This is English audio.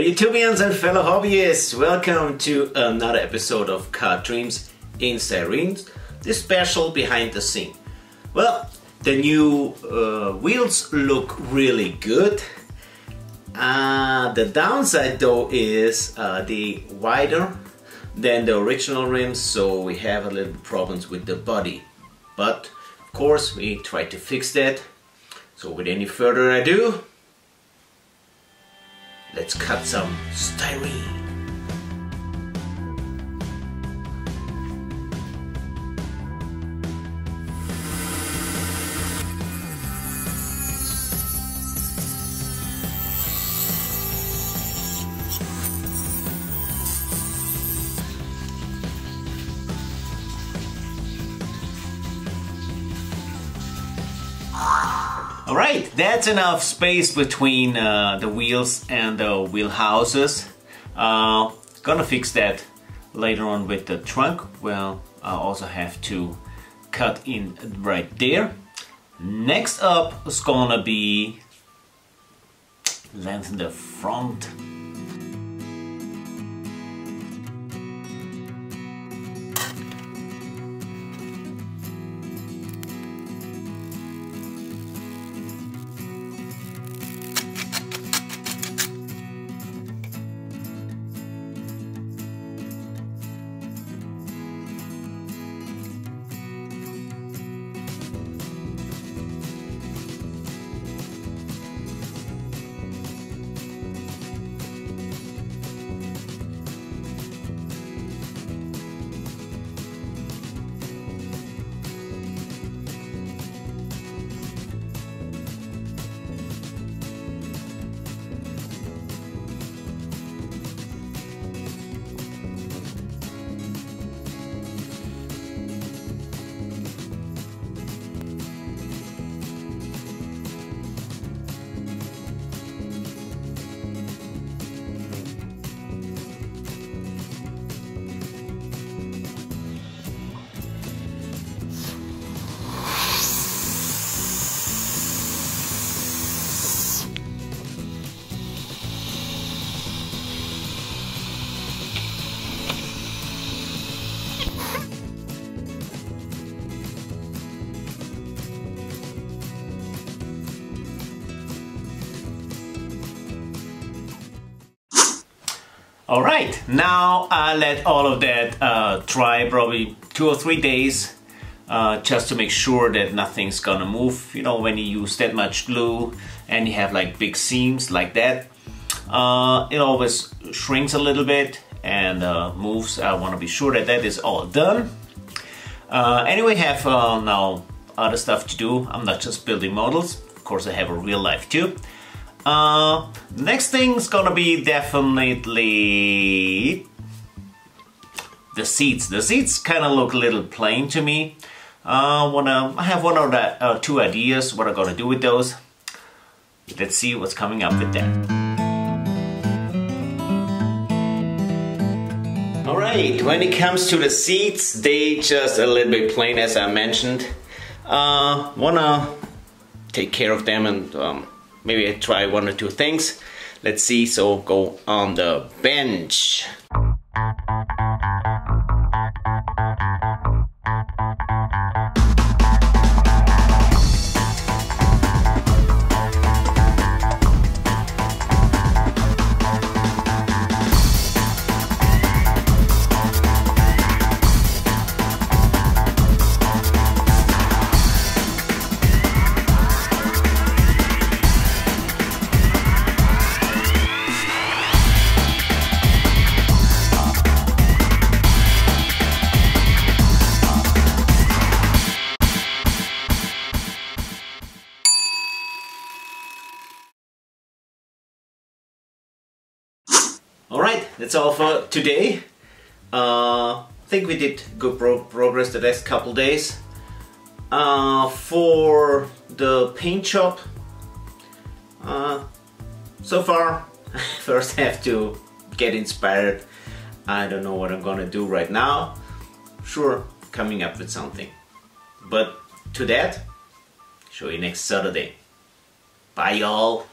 YouTubians and fellow hobbyists! Welcome to another episode of Car Dreams in Styrene, this special behind the scene. Well, the new uh, wheels look really good. Uh, the downside though is uh, the wider than the original rims, so we have a little problems with the body. But of course we try to fix that. So with any further ado, Let's cut some styrene. Alright, that's enough space between uh, the wheels and the wheelhouses. Uh, gonna fix that later on with the trunk. Well, I also have to cut in right there. Next up is gonna be lengthen the front All right, now I let all of that uh, dry probably two or three days uh, just to make sure that nothing's gonna move. You know, when you use that much glue and you have like big seams like that, uh, it always shrinks a little bit and uh, moves. I wanna be sure that that is all done. Uh, anyway, have uh, now other stuff to do. I'm not just building models. Of course, I have a real life too. Uh, next thing's gonna be definitely the seats. The seats kind of look a little plain to me. Uh, wanna, I have one or that, uh, two ideas what I'm gonna do with those. Let's see what's coming up with that. Alright, when it comes to the seats, they just a little bit plain as I mentioned. Uh, wanna take care of them and um, maybe I try one or two things. Let's see, so go on the bench. Alright, that's all for today. Uh, I think we did good pro progress the last couple days. Uh, for the paint shop, uh, so far, first have to get inspired. I don't know what I'm gonna do right now. Sure, coming up with something. But to that, show you next Saturday. Bye y'all.